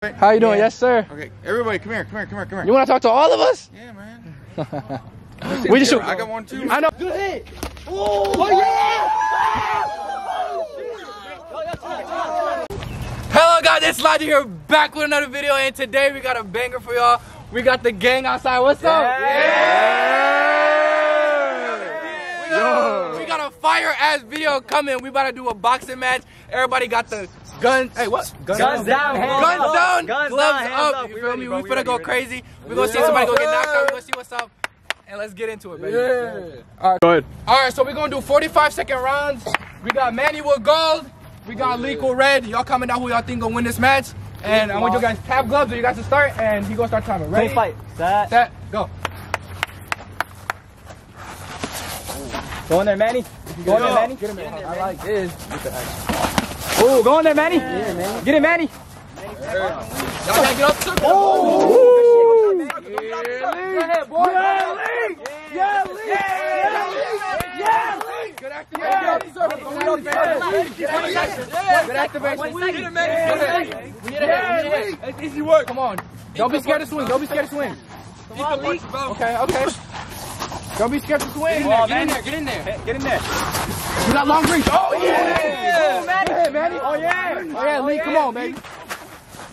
How you doing? Yes, sir. Okay, everybody, come here, come here, come here, come here. You want to talk to all of us? Yeah, man. We just. I got one too. I know. Good hit. Oh, yeah! Hello guys, it's Lagi here back with another video and today we got a banger for y'all. We got the gang outside. What's up? We got, a, we got a fire ass video coming. We about to do a boxing match. Everybody got the guns. Hey, what? Guns down, hands Guns up. down, Guns gloves down, up. up. You We feel ready, me? bro. We We finna go ready. crazy. We gonna see somebody go get knocked out. We gonna see what's up. And let's get into it, baby. Yeah. All right. Go ahead. All right, so we're gonna do 45 second rounds. We got Manny with gold. We got Leak with red. Y'all comment down who y'all think gonna win this match. And I want you guys tap gloves so you guys to start. And he gonna start timing. Ready? Go fight. Set. Set. Go. Go in there, Manny. Go in there, Manny. Get him in. I like this. Oh, go on there, Manny. Yeah, Get it, Manny. Y'all gotta get up to the Good activation. Good activation. We need a hit. We need a hit. It's easy work. Come on. Don't be scared to swing. Don't be scared to swing. Okay, okay. Don't be scared to swing. Get in there. Get in there. Get in there. You got long reach. Oh yeah! Oh, Good hit, Manny. Oh yeah! Oh yeah, Lee, come on, baby.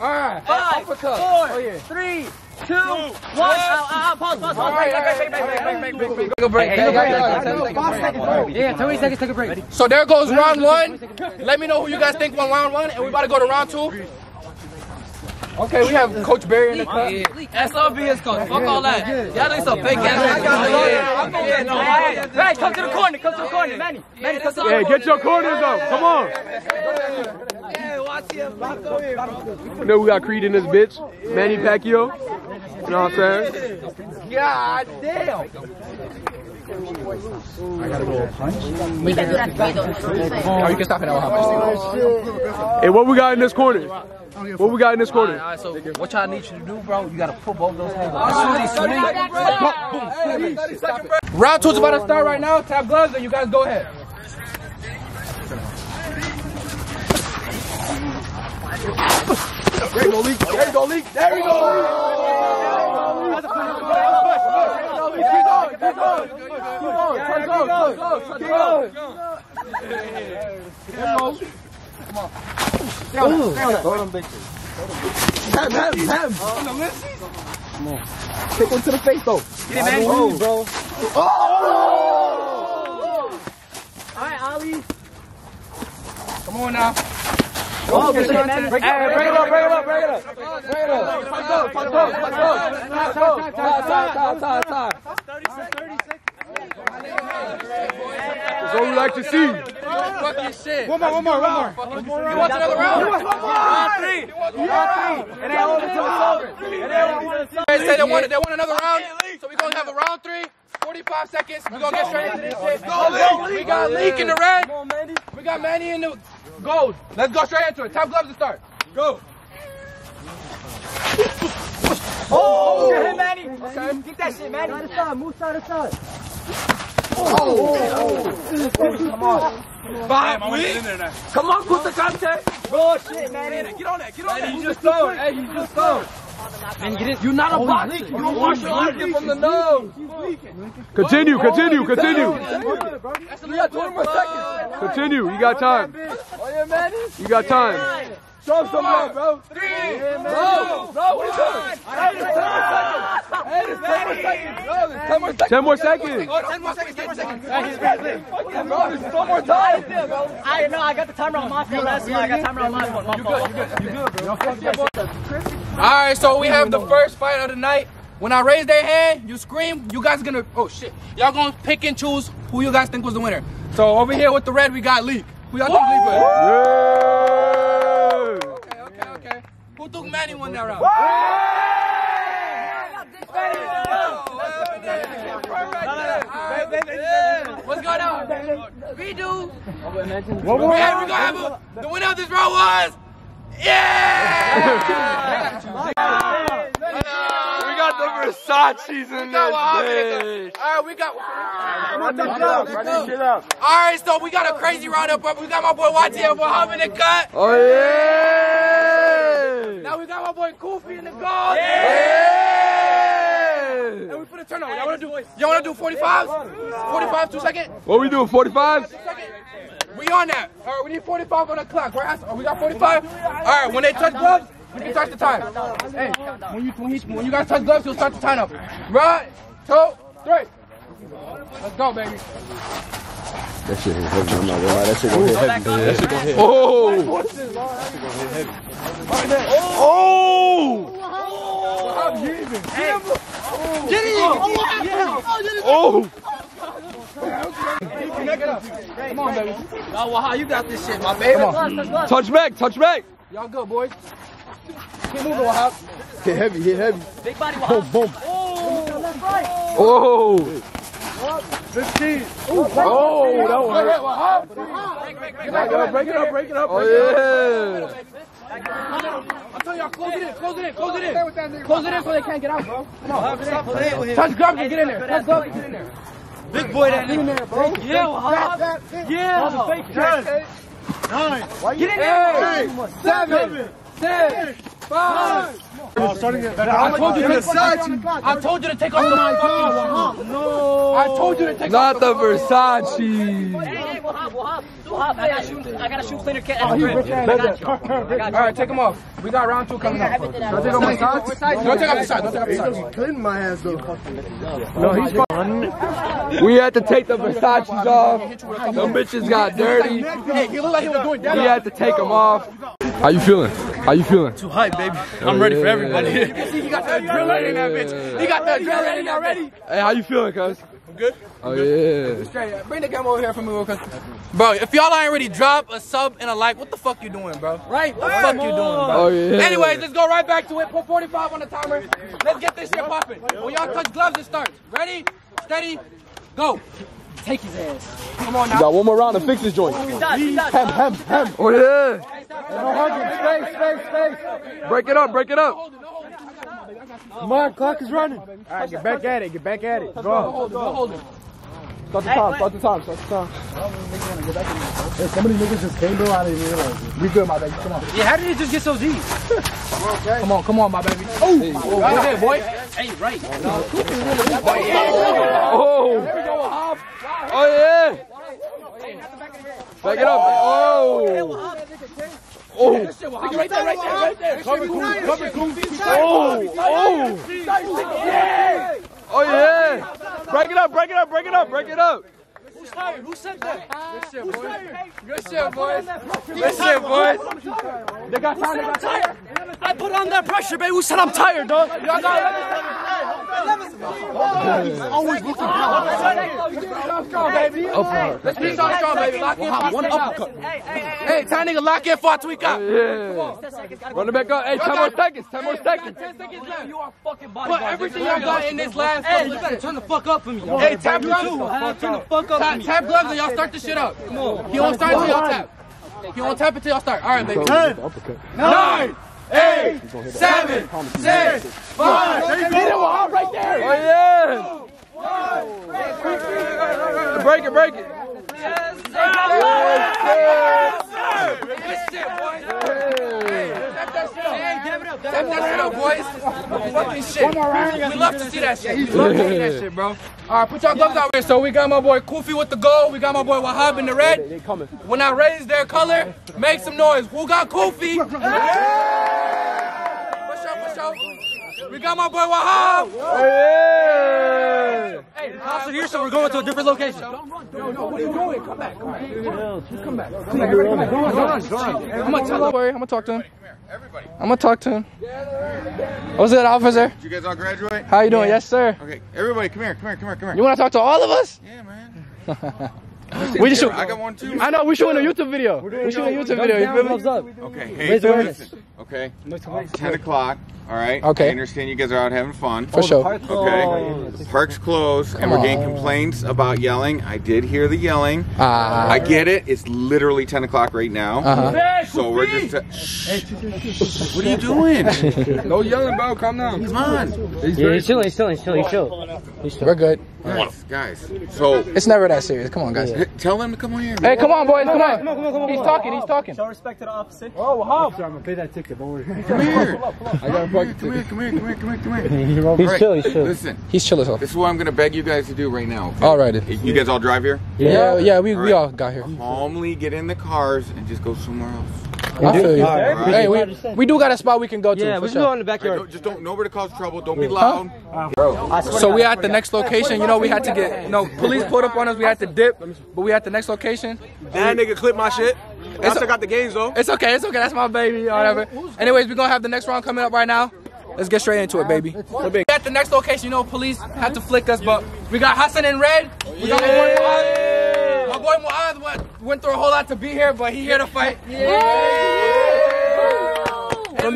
All right. Five, Uppercut. four, Oh yeah. three, two, one. Pause, pause, pause. Break, break, break, break, break, break, break, break. Take a break. Take a break. hey, Take a hey, break. five seconds. Yeah, 20 seconds, take a break. So there goes round one. Let me know who you guys think won round one, and we're about to go to round two. Okay, we have Coach Barry in the cut. SOB is coach. Fuck all that. Y'all think some fake ass. I'm gonna get no Hey, come to the corner. Come to the corner, Manny. Manny, come to the Yeah, get your corners up. Come on. You know we got Creed in this bitch. Manny Pacquiao. You know what I'm saying? God damn. I got a little punch. Oh, you can stop it now. How oh, Hey, what we got in this corner? What we got in this quarter? Alright, so what y'all need you to do, bro? You gotta put both those hands up. As soon as he Round two's about to start right now. Tap gloves, and you guys go ahead. There you go, Leak. There you go, Leak. There you go, Leak. Keep going, keep going. Keep going. Keep going. Keep going. Keep going. Keep going. Stay on that. Stay on that. Throw them bitches. Hem, hem, hem. Come on. Take one to the face, though. Get it, man. Oh, bro. Oh! All right, Ali. Come on now. Oh, break it, Manny. Break it up, break it up, break it up, break it up. Break it up. Punch up, punch up, punch up. Punch up. Time, time, time, time, time. That's what we like to see. Fucking shit. One more, one more, one more. You want another round? Round three. Round three. And then over to the over. And then over to the They say they want, they want another round, so we're gonna have a round three. 45 seconds. We're gonna get straight into this shit. We got Leak in the red. We got Manny in the gold. Let's go straight into it. Top gloves to start. Go. Oh, good hit, Manny. Okay. Get that shit, Manny. Side to side. Move side to side. Come on, put the contact. Bullshit, Manny. Get on that. Get on that. He's just stoned. Hey, he's just stoned. Man, get it. You're not a boxer. You don't hands. Get from the nose. Continue, continue, continue. We got 20 more seconds. Continue. You got time. Oh yeah, Manny. You got time. Show some love, bro. Three. Bro, bro, what are you doing? Hey, there's 10 more seconds. Hey, there's 10 more seconds. Bro, there's 10 more seconds. 10 more seconds. Oh, 10 more seconds, 10 more seconds. Hey, he's. Bro, there's no more time. I know. I got the timer on my phone. That's why I got timer on my phone. My fault. All right, so we have the first fight of the night. When I raise their hand, you scream. You guys gonna oh shit. Y'all gonna pick and choose who you guys think was the winner. So over here with the red, we got Leak. Who y'all think Leak was? Yeah. Okay, okay, okay. Who think Manny won that round? What's going? We do. One more We have, we round. gonna have a, the winner of this round was. Yeah! We got the Versace's in We got this bitch. All right, we got. Run this shit up. All right, so we got a crazy roundup. but We got my boy YTF for humming the cut. Oh yeah. Now we got my boy Kofi in the goal. Yeah! And we put a turnover. Y'all wanna do? Y'all wanna do 45s? 45, two second. What we doing, 45? We on that. All right, we need 45 on the clock. We're asking, oh, we got 45. All right, when they touch gloves, we can start the time. Hey, when you when, he, when you guys touch gloves, he'll start the time up. Right, two, three. Let's go, baby. That shit hit heavy. I'm not gonna lie. That shit gonna hit heavy. That shit gonna hit. Oh! Oh! Come on, baby. Oh, wow, you got this shit, my baby. Oh! Touch back, touch back. Y'all good, boys. Keep moving, Wahab. Hit heavy, hit heavy. Big body Wahab. Boom, boom. Oh! 15. Oh, that was Hey, hurt. Wahab. Break it up, break it up. Oh, yeah. I'm telling y'all, close it in, close it in, close it in. Close it in so they can't get out, bro. Come on. Touch gloves and get in there. Touch gloves and get in there. Big boy that Get in there, bro. Yeah, Wahab. Yeah. Get in there. Seven, six, five. I told you to take, I told you to take off oh the fucking No. I told you to take off the the Versace. Hey, hey, Wahab, Wahab. Wahab, I got shoe, I got a shoe cleaner kit at the oh, crib. I got you. All right, take them off. We got round two coming up. Don't take off my socks. Don't take off the socks. Don't take off the socks. Clean my ass though. We had to take the Versace's off. Them bitches got dirty. Hey, he looked like he was doing We had to take them off. How you feeling? How you feeling? Too hype, baby. I'm ready for everybody. See, he got that adrenaline in that bitch. He got that adrenaline already. Hey, how you feeling, cuz? I'm good. Oh, yeah. Straight. Bring the camera over here for me real quick. Bro, if y'all ain't already drop a sub and a like, what the fuck you doing, bro? Right? What the fuck you doing, bro? Oh, yeah. Anyways, let's go right back to it. Put 45 on the timer. Let's get this shit popping. When y'all touch gloves, it starts. Ready, steady, go. Take his ass. Come on now. Got one more round to fix this joint. Hem, hem, hem. Oh, yeah. Break it up, break it up. Mark, clock is running. All right, get back at it. Get back at it. Go Go. hold it, go hold it. Start the time, start the time, start the time. Hey, somebody niggas just came though. I didn't realize it. We good, my baby. Come on. Yeah, how did it just get so deep? Come on, come on, my baby. Oh, go ahead, boy. Hey, right. Oh. Oh, Oh, yeah. Back it up. Oh. Oh. Right there, right there, right there. Cover, cover, Oh. Oh. Oh, yeah. Break it up, break it up, break it up, break it up. Who's tired? Who said that? Good shit, boys. Good shit, boys. Good shit, boys. They got time, they got time. I put on that pressure, baby. Who said I'm tired, dog? Y'all got Always looking baby. Let's keep on strong, baby. Lock in. One uppercut. Hey, time nigga, lock in for a tweak out. Yeah. Run it back up. Hey, 10 more seconds, 10 more seconds. Ten seconds left. You are fucking body. Put everything y'all got in this last. Hey, you better turn the fuck up for me. Hey, tap gloves. Turn the fuck up for me. tap gloves and y'all start this shit up. Come on. He won't start until y'all tap. He won't tap until y'all start. All right, baby. Nine, eight, seven, six, five. Get it, Wahab, right there. Oh, yeah. Break it, break it. Good shit, boys. Tap that shit up. Tap that shit up, boys. Fucking shit. We love to see that shit. We love to see that shit, bro. All right, put y'all gloves out here. So we got my boy Kofi with the gold. We got my boy Wahab in the red. They coming. When I raise their color, make some noise. Who got Kofi? Push up, push up. We got my boy Wahab. Yeah. Hey, the here, so we're going to a different location. Don't run. No, no, what are you doing? Come back. Come back. Come back. Come back. Come back. Come on, come on. I'm gonna tell him. I'm gonna talk to him. Everybody. I'm gonna talk to him. What's it, officer? Did you guys all graduate? How you doing? Yes, sir. Okay, everybody, come here, come here, come here, come here. You wanna talk to all of us? Yeah, man. We just shoot. I got one too. I know. We're shooting a YouTube video. We're shooting a YouTube video. You feel me? Okay, hey, listen. Okay, 10 o'clock. All right. Okay. I understand you guys are out having fun. For sure. Okay. Park's closed, and we're getting complaints about yelling. I did hear the yelling. Ah. I get it. It's literally 10 o'clock right now. Uh-huh. So we're just. Shh. What are you doing? No yelling, bro. Calm down. Come on. Yeah, he's chilling, he's chilling, he's chilling, he's chilling. We're good. Guys, guys. So It's never that serious. Come on, guys. tell them to come on here. Hey, come on, boys. Come on. He's talking. He's talking. Show respect to the officer. Oh, I'm gonna pay that ticket, don't worry. Come here. I got a bucket. Come here. Come here. Come here. Come here. Come here. He's All right, chill, he's chill. Listen. He's chill as hell. This is what I'm gonna beg you guys to do right now. Okay? Alrighty. You guys all drive here. Yeah, yeah. We, we All right. all got here. Calmly get in the cars and just go somewhere else. I feel you. right. Hey, we, we do got a spot we can go to. Yeah, we should sure. go in the Right, backyard. don't- just don't nobody cause trouble. Don't be loud. bro. So we at the next location. You know, we had to get, you know, police pulled up on us. We had to dip, but we at the next location. That nigga clip my shit. I still got the games though. It's okay. It's okay. That's my baby whatever. Anyways, we're gonna have the next round coming up right now. Let's get straight into it, baby. We at the next location. You know, police had to flick us, but we got Hassan in red. We got my boy Muaz. My boy Muaz went, went through a whole lot to be here, but he here to fight. And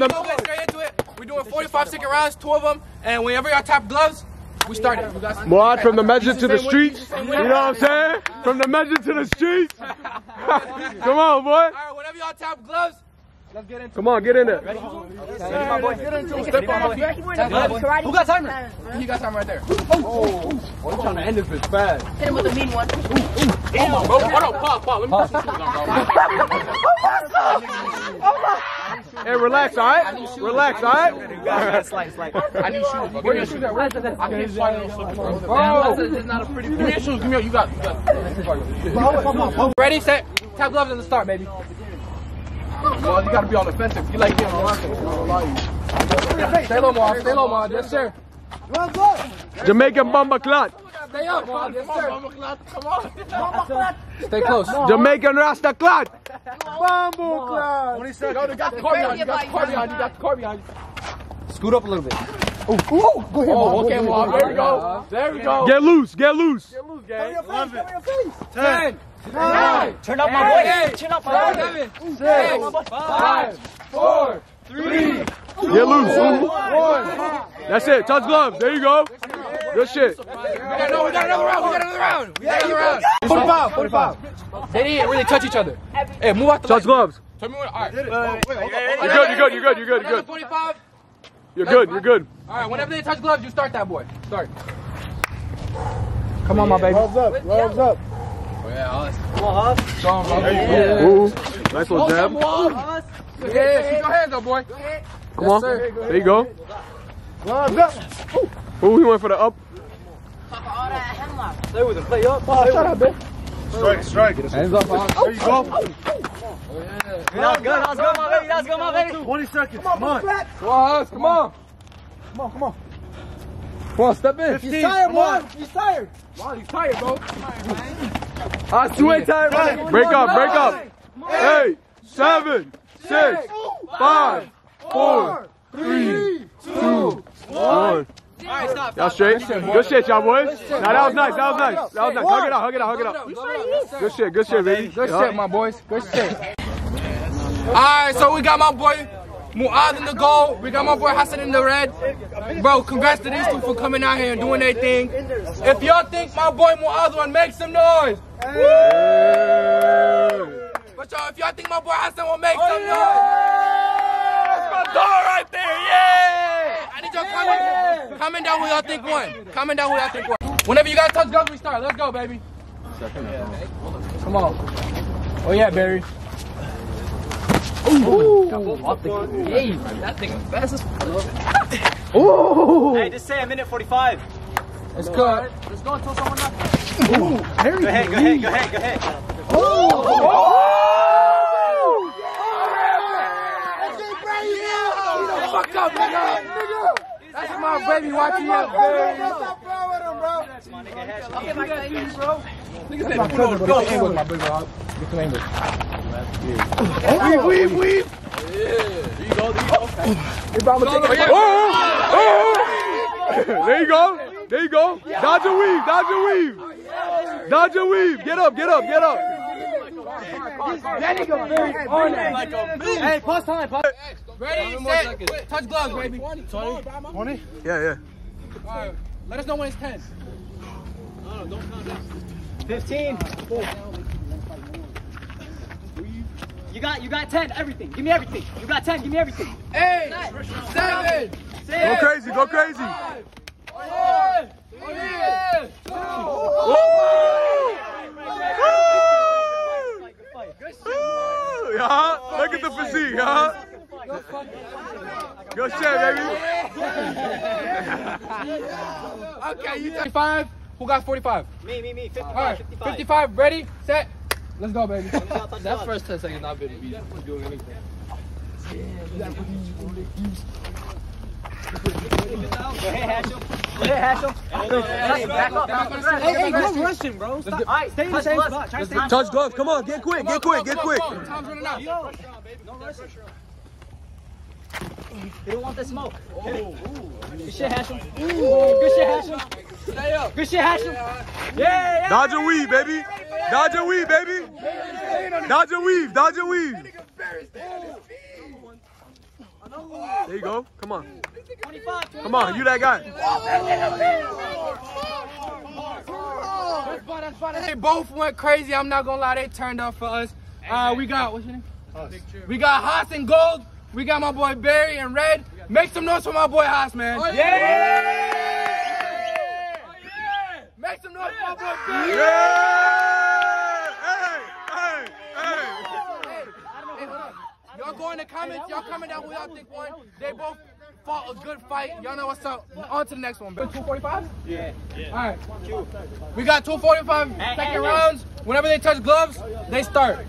we gonna get straight into it. We're doing 45 second rounds, two of them, and whenever y'all tap gloves, we start it. We got- Boy, from the measure to the streets. You know what I'm saying? From the measure to the streets. Come on, boy. All right, whenever y'all tap gloves, let's get into Come on, get in there. it. Step on my feet. Who got timer? He got time right there. Oh, I'm trying to end this bitch fast. Hit him with a mean one. Bro, hold on, pause, pause. Let me put some shoes on, bro. Hey, relax, all right? Relax, all right? Slight, slight. I need shoes, bro. Where your shoes at? Where's the I can't slide no slippers, bro. Bro, it's not a pretty. Give me your shoes. Give me your. You got. You got. Ready, set. Tap gloves and the start, baby. Well, you gotta be on the offensive. You like being on the offensive. Stay low, Mom. Stay low, Mom. Yes, sir. Jamaican Bumba Clot. Stay up, Mom. Yes, sir. Come on. Stay close. Jamaican Rasta Clot. Bumble club. Yo, they got the car behind you. You got the car behind you. You got the car behind you. Scoot up a little bit. Oh, okay, Mom. There we go. There we go. Get loose, get loose. Get loose, gang. Love it. Ten. Turn up my boy. Turn up my boy. Seven, six, five, four, three, Get loose. That's it. Touch gloves. There you go. Good shit. We got, no, we got another round. We got another round. We got another round. 45, 45. They didn't really touch each other. Hey, move out the Touch gloves. Tell me when. All right. You're good, you're good, you're good, you're good, you're good. 45. You're good, you're good. All right. Whenever they touch gloves, you start that boy. Start. Come on, my baby. Gloves up, gloves up. Oh, yeah. Come on, Huff. Come on, bro. Ooh, nice little jab. Yeah, keep your hands up, boy. Come on. sir. There you go. Gloves up. Ooh, he went for the up. That with him. Play up. Oh, shut up, bitch. Hands up, huh? There you go. That was good. That was good, my baby. That was good, my baby. 20 seconds. Come on. Come on, Hus. Come on. Come on, come on. Come on, step in. He's tired, Juan. He's tired. Wow, he's tired, bro. I swear to man. Break up, break up. Eight, seven, six, five, four, three, two, one. Y'all straight? Good shit, y'all boys. Now that was nice, that was nice. That was nice. Hug it out, hug it out, hug it out. Good shit, good shit, baby. Good shit, my boys. Good shit. All right, so we got my boy Muad in the goal. We got my boy Hassan in the red. Bro, congrats to these two for coming out here and doing their thing. If y'all think my boy Muad won, make some noise. But y'all, if y'all think my boy Hassan will make oh, some noise. That's my dog right there, yeah! I need y'all comment, comment down who y'all think won. Comment down who y'all think won. Whenever you guys touch gloves, we start. Let's go, baby. Come on. Oh yeah, Barry. Ooh. Hey, that thing was fast. Ooh. Hey, just say a minute 45. It's good. Go ahead, go ahead, go ahead, go ahead. Fucked up, nigga. That's my baby watching you, baby. Okay, Mike Tyson. Nigga said, put on the angle, my baby. Rob. Get some angle. Weave, weave, weave. There you go. There you go. Dodge a weave, dodge a weave. Dodge a weave. Get up, get up, get up. Hey, pause time. Pause. Ready, set, touch gloves, baby. 20? 20? Yeah, yeah. All right, let us know when it's 10. 15. You got, you got 10, everything. Give me everything. You got 10, give me everything. Eight, seven, Go crazy, go crazy. four, three, two, Woo! Yeah, look at the physique, huh? Go shit, baby. Okay, you 35. Who got 45? Me, me, me. 55, All right, 55. 55. Ready, set. Let's go, baby. That first 10 seconds, I've been doing anything. Go ahead, Hashel. Go Hashel. Hey, back up. Hey, hey, quit rushing, bro. Stop. All right, stay in the same spot. Try to stay Touch gloves. Come on, get quick, get quick, get quick. Time's running out. No rushing. You don't want the smoke. Good shit, Hashel. Good shit, Hashel. Stay up. Good shit, Hashel. Yeah, yeah. Dodge a weave, baby. Dodge a weave, baby. Dodge a weave, dodge a weave. There you go. Come on. 25. Come on, you that guy. That's fine, that's fine. They both went crazy. I'm not gonna lie, they turned up for us. Uh, we got what's your name? We got Haas and Gold. We got my boy Barry and Red. Make some noise for my boy Haas, man. Oh, oh, yeah! Make some noise for my boy Barry. Yeah! Hey, hey, hey. Hey, hold up. Y'all go in the comments. Y'all comment down who y'all think won. They both fought a good fight. Y'all know what's up. On to the next one. 245? Yeah. All right. We got 245 second rounds. Whenever they touch gloves, they start.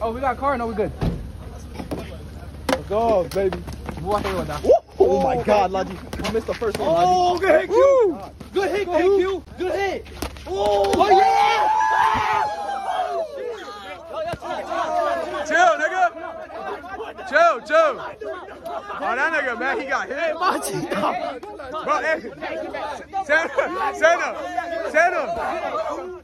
Oh, we got a car? No, we good. Go, baby. Oh, oh my oh, god, Lagi. You missed the first one. Oh, good hit, Q. Good hit, hit, Q. Good hit. Oh, oh yeah. Chill, nigga. Chill, chill. Oh, that nigga, man, he got hit. Bro, hey. Santa, Santa, Santa.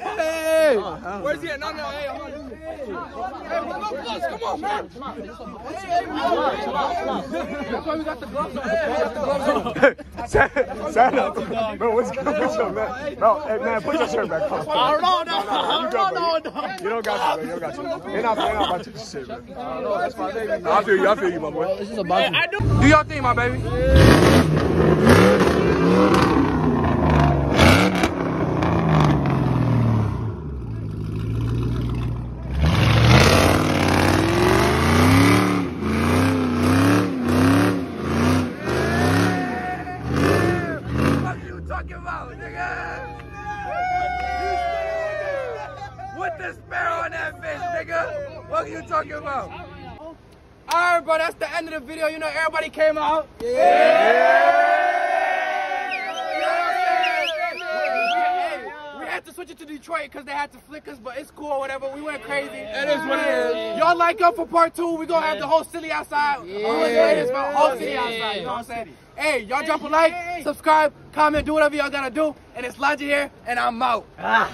Hey! Where's he at? No, no, hey, hold on. Hey, what about gloves? Come on, man. That's why we got the gloves on. Hey, we got the gloves on. Santa, Santa. Bro, what's good with you, man? Bro, hey, man, put your shirt back on. I don't know, no. I You don't go, know, bro. no, no. You don't got you, bro. You don't got you. They're not, they're not about to shit, man. I feel you, I feel you, my boy. This is a boxing. Do your thing, my baby. What you talking about, nigga? With the sparrow on that fish, nigga. What are you talking about? Alright, bro, that's the end of the video. You know, everybody came out. We had to switch it to Detroit because they had to flick us, but it's cool, whatever. We went crazy. It is what it is. Y'all like up for part two? We gonna have the whole city outside. Yeah. Oh, yeah, It's about whole city outside. You know what I'm saying? Hey, y'all drop a like, subscribe, comment, do whatever y'all gotta do. And it's Logic here, and I'm out. Ah.